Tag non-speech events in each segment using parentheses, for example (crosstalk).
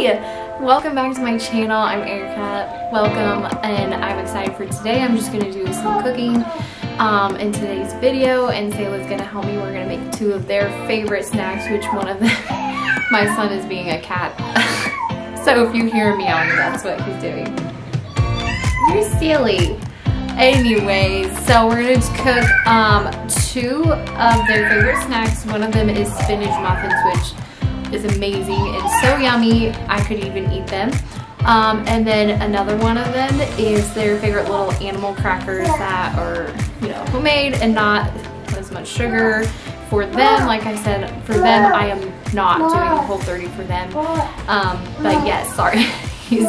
Welcome back to my channel. I'm Erica. Welcome and I'm excited for today. I'm just gonna do some cooking um, in today's video and Sayla's gonna help me. We're gonna make two of their favorite snacks, which one of them, (laughs) my son is being a cat. (laughs) so if you hear meowing, that's what he's doing. You're silly. Anyways, so we're gonna cook um, two of their favorite snacks. One of them is spinach muffins, which is amazing. It's so yummy, I could even eat them. Um, and then another one of them is their favorite little animal crackers that are, you know, homemade and not as much sugar. For them, like I said, for them, I am not doing whole 30 for them. Um, but yes, sorry. (laughs) He's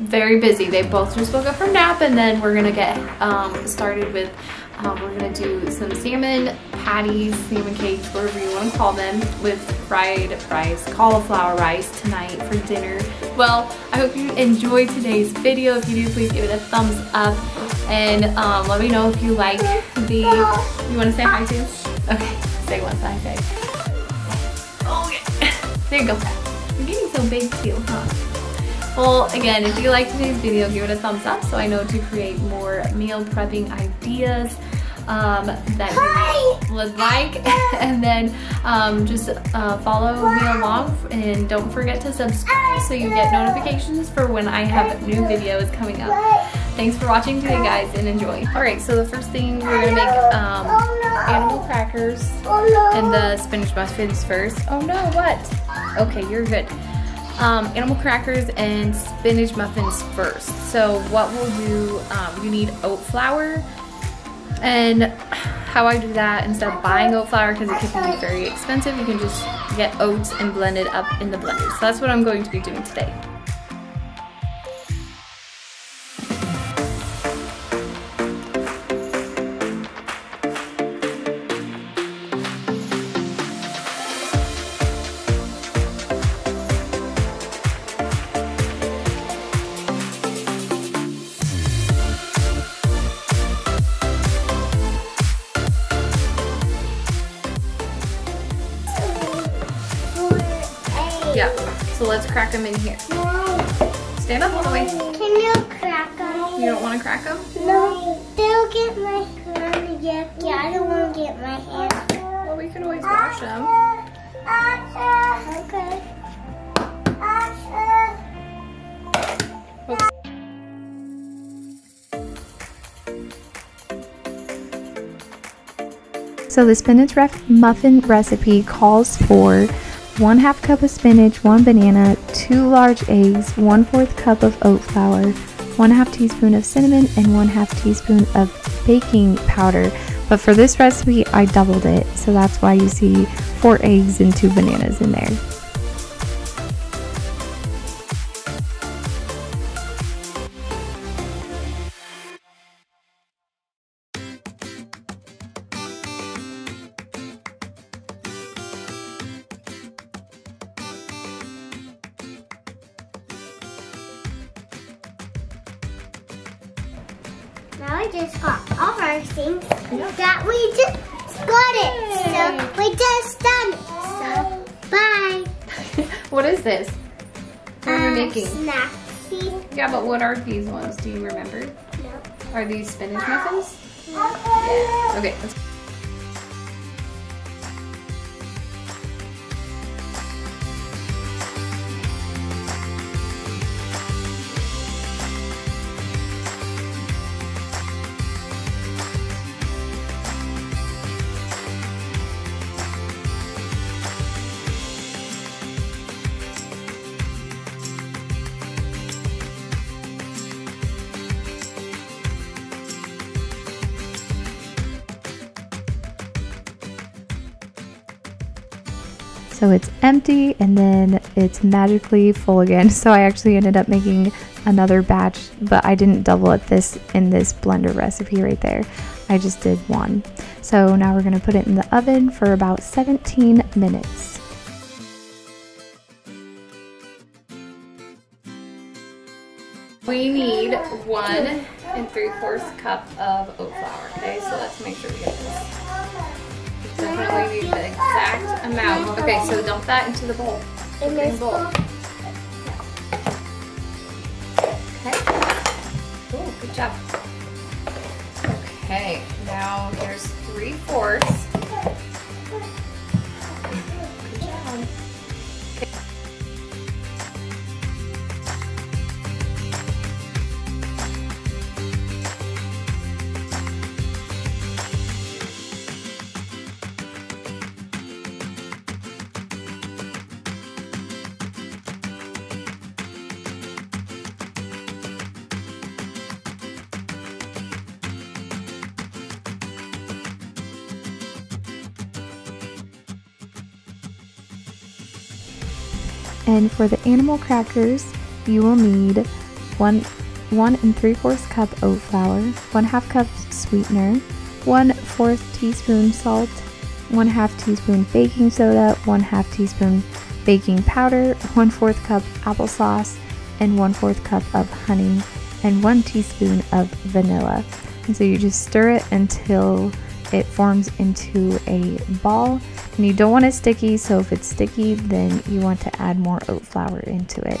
very busy. They both just woke up from nap and then we're gonna get um, started with, um, we're gonna do some salmon patties, salmon cakes, whatever you wanna call them, with fried rice, cauliflower rice tonight for dinner. Well, I hope you enjoyed today's video. If you do, please give it a thumbs up and um, let me know if you like the, you wanna say hi to? Okay, say one side, say. Okay, (laughs) there you go. You're getting so big too, huh? Well, again, if you liked today's video, give it a thumbs up so I know to create more meal prepping ideas um, that you would like. (laughs) and then um, just uh, follow me along and don't forget to subscribe so you get notifications for when I have new videos coming up. Thanks for watching today, guys, and enjoy. All right, so the first thing we're gonna make um, animal crackers and the spinach muffins first. Oh no, what? Okay, you're good um, animal crackers and spinach muffins first. So what we'll do, um, you need oat flour and how I do that instead of buying oat flour because it can be very expensive, you can just get oats and blend it up in the blender. So that's what I'm going to be doing today. Crack them in here. Stand up all the way. Can you crack them? You don't want to crack them? No. They'll get my hand. Yeah, yeah, I don't want to get my hand. Well, we can always wash them. Okay. So the spinach ref- muffin recipe calls for one half cup of spinach, one banana, two large eggs, one fourth cup of oat flour, one half teaspoon of cinnamon, and one half teaspoon of baking powder. But for this recipe, I doubled it, so that's why you see four eggs and two bananas in there. Now we just got all our things that we just got it. So we just done it. So bye. (laughs) what is this? What are you Um, making? Snack seed. Yeah, but what are these ones? Do you remember? No. Are these spinach muffins? Yeah. Okay. So it's empty and then it's magically full again. (laughs) So I actually ended up making another batch, but I didn't double up this in this blender recipe right there. I just did one. So now we're gonna put it in the oven for about 17 minutes. We need one and three fourths cup of oat flour. Okay, so let's make sure we get this definitely the exact amount. Okay, so dump that into the bowl. In this bowl. Okay. Cool, good job. Okay, now here's three fourths And for the animal crackers, you will need one one and three fourths cup oat flour, one half cup sweetener, one fourth teaspoon salt, one half teaspoon baking soda, one half teaspoon baking powder, one fourth cup applesauce, and one fourth cup of honey, and one teaspoon of vanilla. And so you just stir it until it forms into a ball. And you don't want it sticky so if it's sticky then you want to add more oat flour into it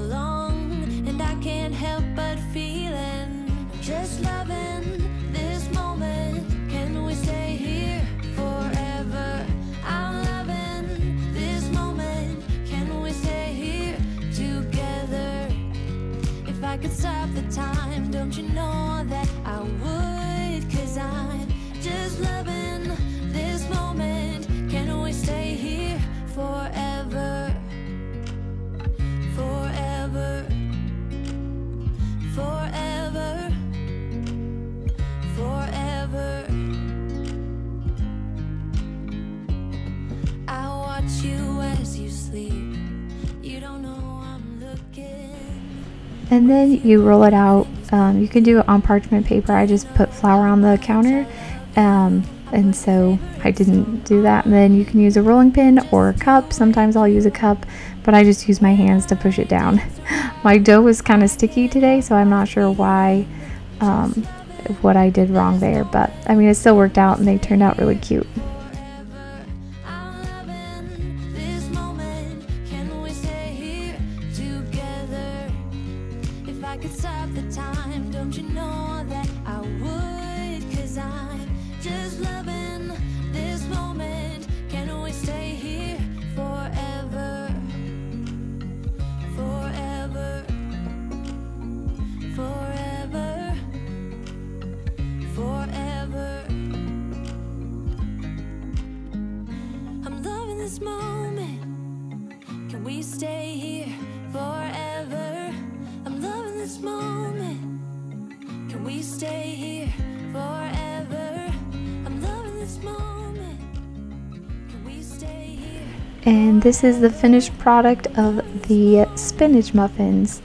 Could stop the time, don't you know that I would? Cause I'm just loving and then you roll it out um, you can do it on parchment paper. I just put flour on the counter um, and so i didn't do that. And then you can use a rolling pin or a cup. Sometimes i'll use a cup but i just use my hands to push it down. (laughs) My dough was kind of sticky today so i'm not sure why um, what i did wrong there but i mean it still worked out and they turned out really cute here forever? I'm loving this moment. Can we stay here forever? I'm loving this moment. Can we stay here? And this is the finished product of the spinach muffins.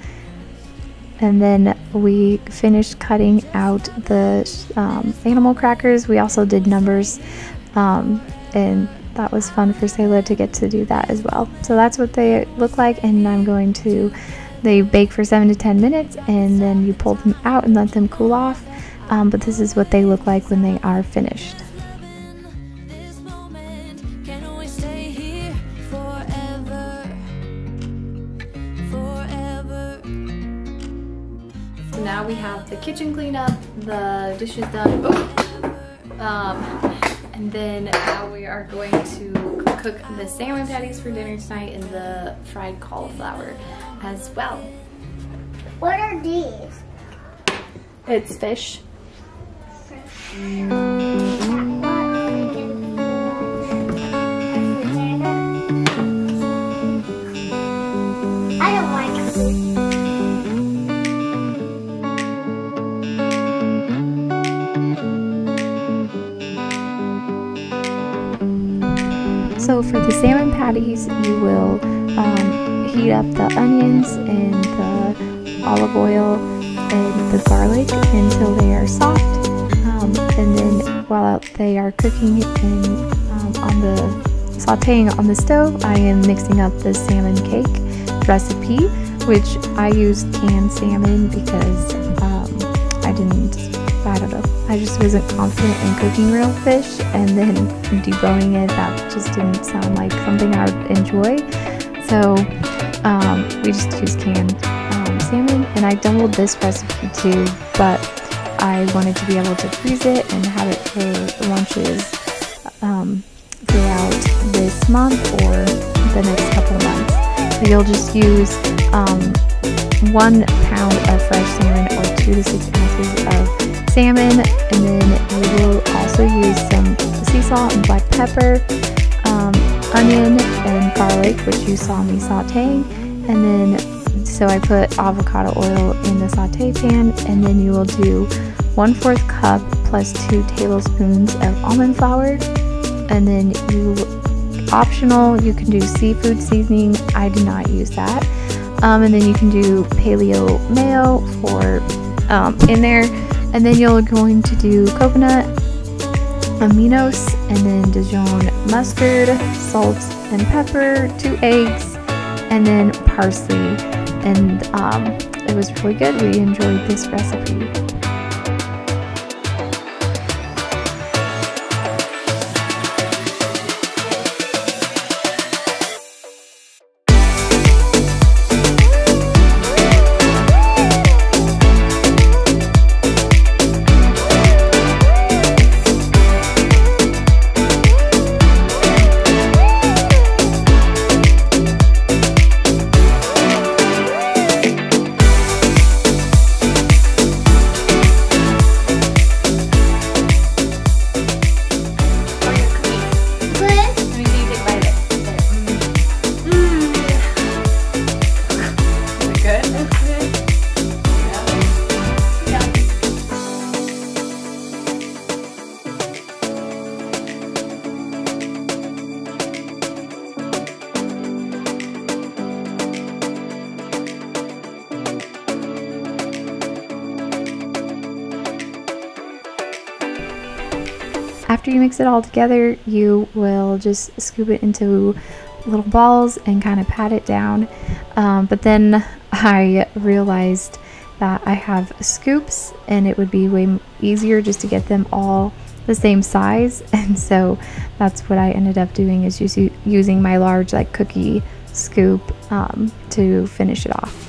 And then we finished cutting out the um, animal crackers. We also did numbers, um, and that was fun for Sayla to get to do that as well. So that's what they look like, and I'm going to. They bake for seven to ten minutes, and then you pull them out and let them cool off. Um, but this is what they look like when they are finished. Loving this moment. Can we stay here forever? Forever. So now we have the kitchen cleaned up, the dishes done. Oh. Um, and then now we are going to cook the salmon patties for dinner tonight and the fried cauliflower as well. What are these? It's fish. I for the salmon patties, you will um, heat up the onions and the olive oil and the garlic until they are soft. Um, and then while they are cooking and um, on the sauteing on the stove, I am mixing up the salmon cake recipe, which I used canned salmon because um, I didn't I just wasn't confident in cooking real fish and then deboning it, that just didn't sound like something I would enjoy. So um, we just used canned um, salmon and I doubled this recipe too, but I wanted to be able to freeze it and have it for lunches um, throughout this month or the next couple of months. So you'll just use um, one pound of fresh salmon or two to six ounces of salmon and then we will also use some sea salt and black pepper, um, onion and garlic which you saw me sauteing and then so I put avocado oil in the saute pan and then you will do 1 4th cup plus 2 tablespoons of almond flour. And then you optional you can do seafood seasoning. I did not use that. Um, and then you can do paleo mayo for um, in there and then you're going to do coconut, aminos, and then Dijon mustard, salt and pepper, two eggs, and then parsley. And um, it was really good. We enjoyed this recipe. Mix it all together, you will just scoop it into little balls and kind of pat it down. Um, but then (laughs) I realized that I have scoops and it would be way easier just to get them all the same size. (laughs) And so that's what I ended up doing is using my large like cookie scoop um, to finish it off.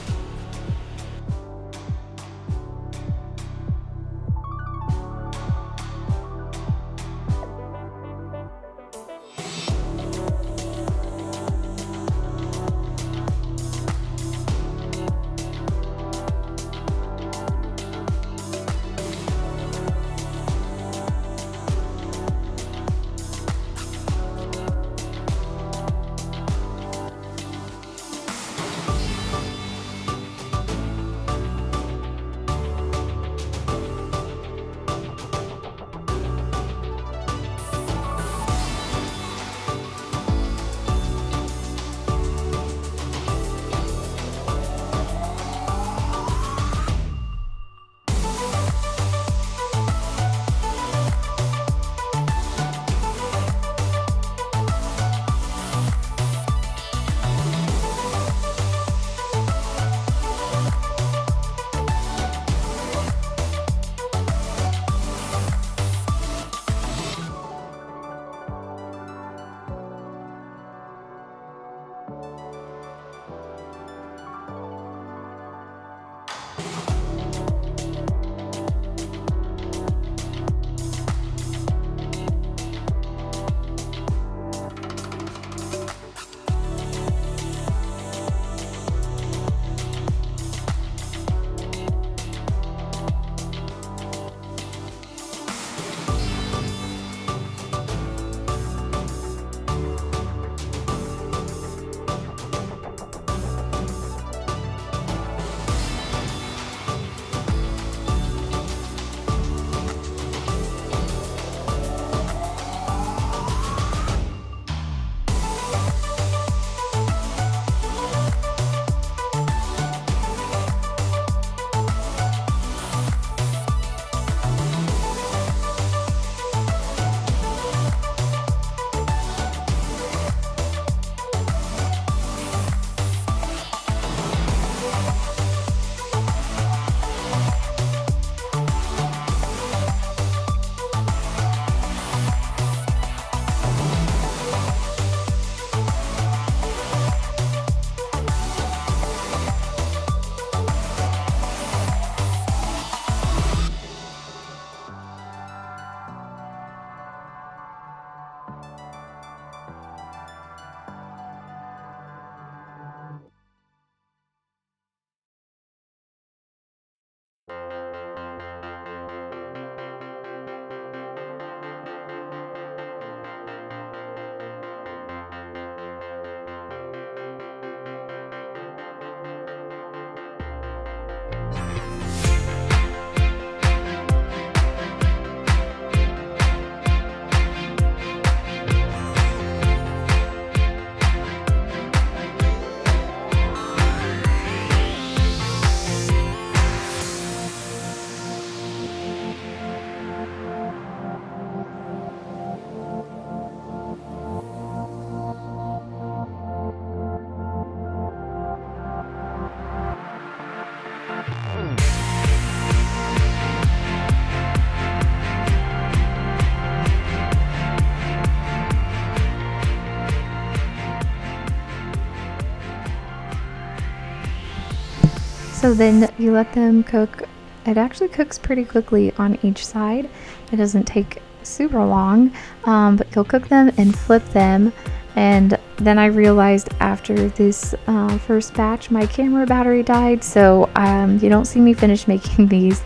So then you let them cook. It actually cooks pretty quickly on each side. It doesn't take super long, um, but you'll cook them and flip them. And then I realized after this uh, first batch, my camera battery died, so um, you don't see me finish (laughs) making these.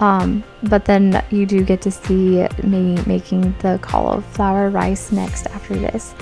Um, but then you do get to see me making the cauliflower rice next after this.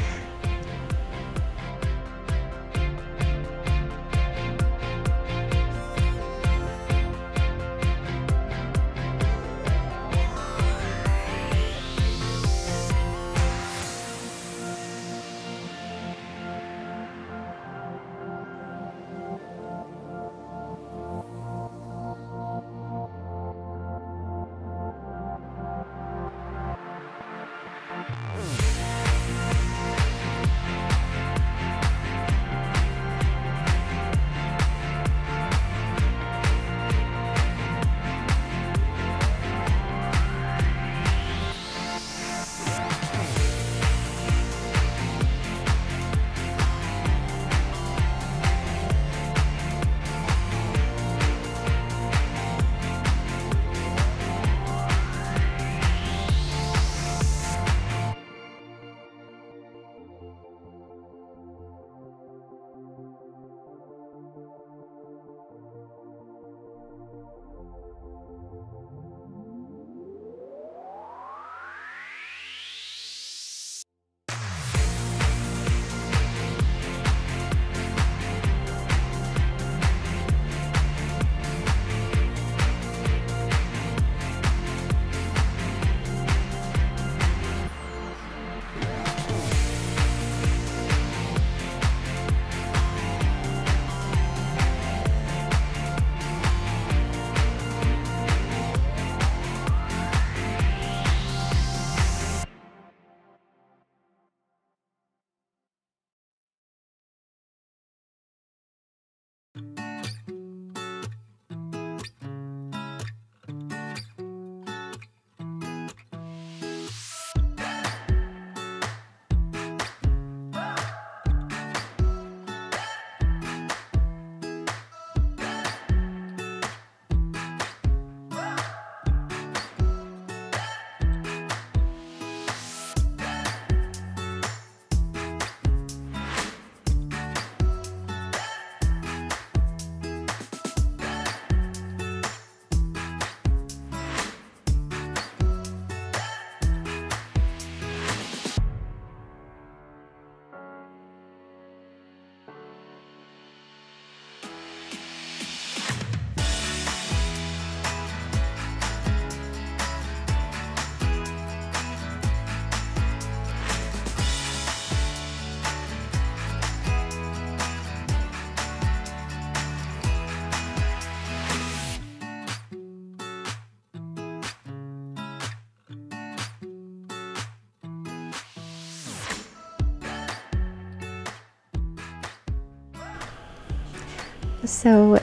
So,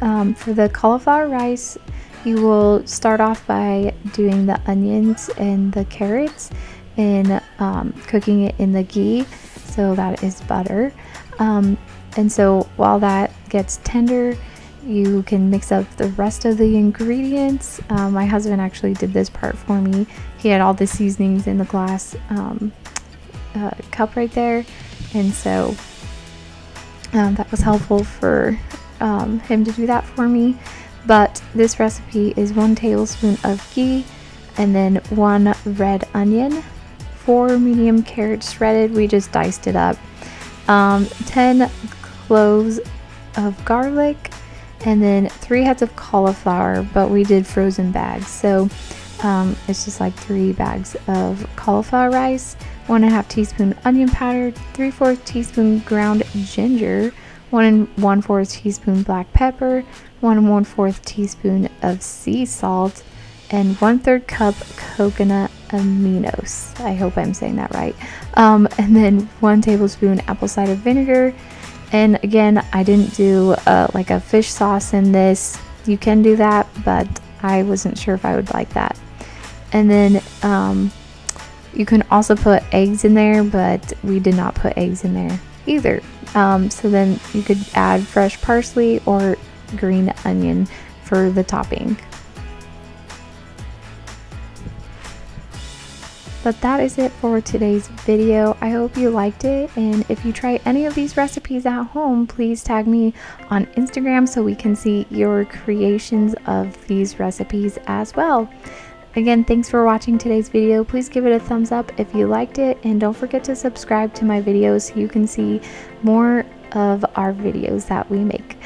um, for the cauliflower rice, you will start off by doing the onions and the carrots and um, cooking it in the ghee. So, that is butter. Um, and so, while that gets tender, you can mix up the rest of the ingredients. Uh, my husband actually did this part for me. He had all the seasonings in the glass um, uh, cup right there, and so um, that was helpful for um, him to do that for me. But this recipe is one tablespoon of ghee and then one red onion, four medium carrots shredded. We just diced it up. Um, 10 cloves of garlic, and then three heads of cauliflower, but we did frozen bags. So um, it's just like three bags of cauliflower rice, one and a half teaspoon onion powder, three fourths teaspoon ground ginger, one and one fourth teaspoon black pepper, one and one fourth teaspoon of sea salt, and one third cup coconut aminos. I hope I'm saying that right. Um, and then one tablespoon apple cider vinegar. And again, I didn't do uh, like a fish sauce in this. You can do that, but I wasn't sure if I would like that. And then um, you can also put eggs in there, but we did not put eggs in there either. Um, so then you could add fresh parsley or green onion for the topping. But that is it for today's video. I hope you liked it and if you try any of these recipes at home, please tag me on Instagram so we can see your creations of these recipes as well. Again, thanks for watching today's video. Please give it a thumbs up if you liked it and don't forget to subscribe to my videos so you can see more of our videos that we make.